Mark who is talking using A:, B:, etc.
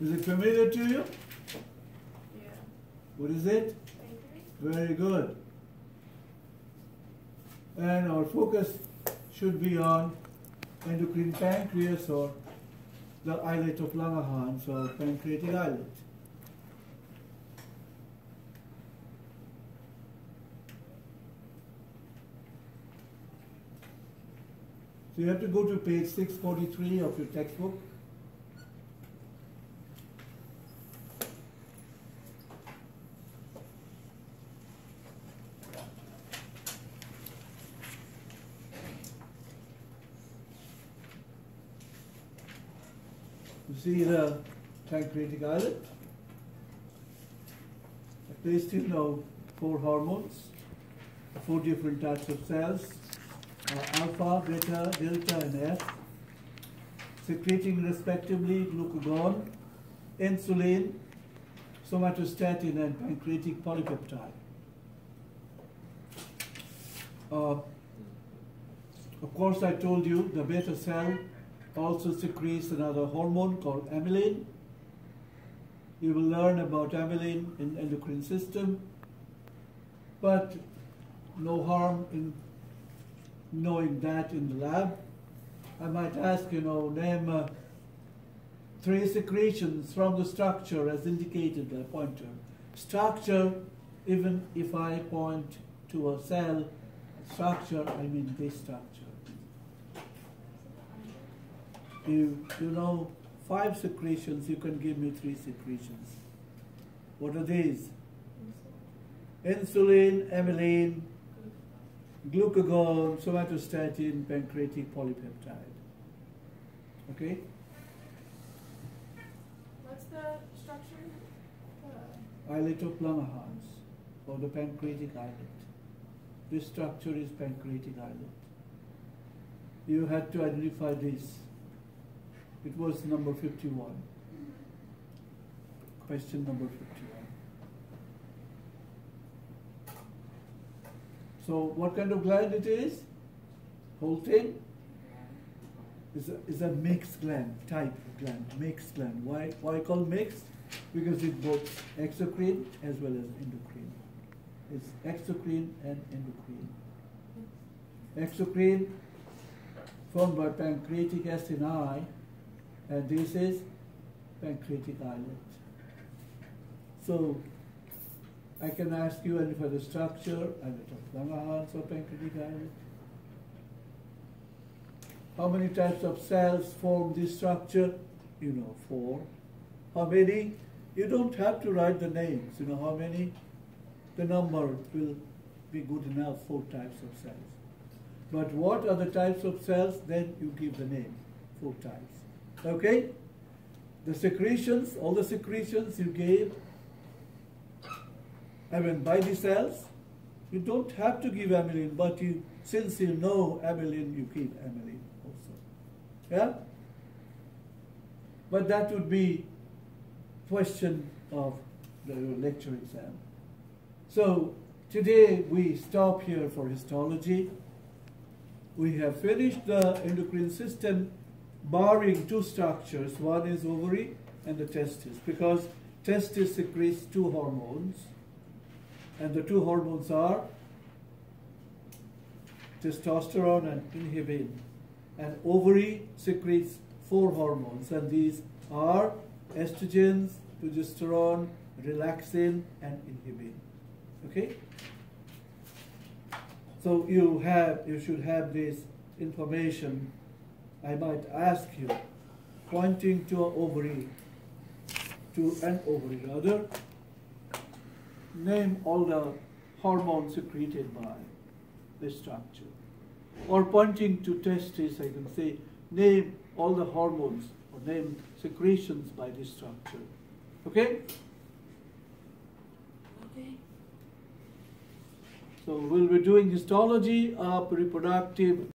A: Is it familiar to you?
B: Yeah.
A: What is it? Very good. And our focus should be on endocrine pancreas or the islet of Langerhans or pancreatic islet. So you have to go to page 643 of your textbook. You see the pancreatic islet. A place you know four hormones, four different types of cells, uh, alpha, beta, delta, and F, secreting respectively glucagon, insulin, somatostatin, and pancreatic polypeptide. Uh, of course, I told you the beta cell also secretes another hormone called amylin. You will learn about amylin in endocrine system, but no harm in knowing that in the lab. I might ask, you know, name uh, three secretions from the structure as indicated by pointer. Structure, even if I point to a cell structure, I mean this structure. You, you know five secretions, you can give me three secretions. What are these? Insulin, amylin, glucagon, somatostatin, pancreatic polypeptide. Okay?
B: What's the structure? Uh,
A: Islet of Langerhans, or the pancreatic islet. This structure is pancreatic islet. You had to identify this. It was number 51. Question number 51. So what kind of gland it is? Whole thing? Is a, is a mixed gland, type gland, mixed gland. Why, why called mixed? Because it's both exocrine as well as endocrine. It's exocrine and endocrine. Exocrine formed by pancreatic acini, and this is pancreatic islet. So I can ask you any further structure, islet of Langerhans or pancreatic islet. How many types of cells form this structure? You know, four. How many? You don't have to write the names. You know how many? The number will be good enough, four types of cells. But what are the types of cells? Then you give the name, four types. Okay? The secretions, all the secretions you gave, I mean by the cells, you don't have to give amylin, but you since you know amylin, you give amylin also. Yeah? But that would be question of the lecture exam. So today we stop here for histology. We have finished the endocrine system barring two structures. One is ovary and the testis because testis secretes two hormones and the two hormones are testosterone and inhibin. And ovary secretes four hormones and these are estrogens, progesterone, relaxin, and inhibin. Okay? So you have, you should have this information. I might ask you, pointing to an ovary, to an ovary rather, name all the hormones secreted by this structure. Or pointing to testes, I can say, name all the hormones or name secretions by this structure. Okay?
B: okay.
A: So we'll be doing histology of reproductive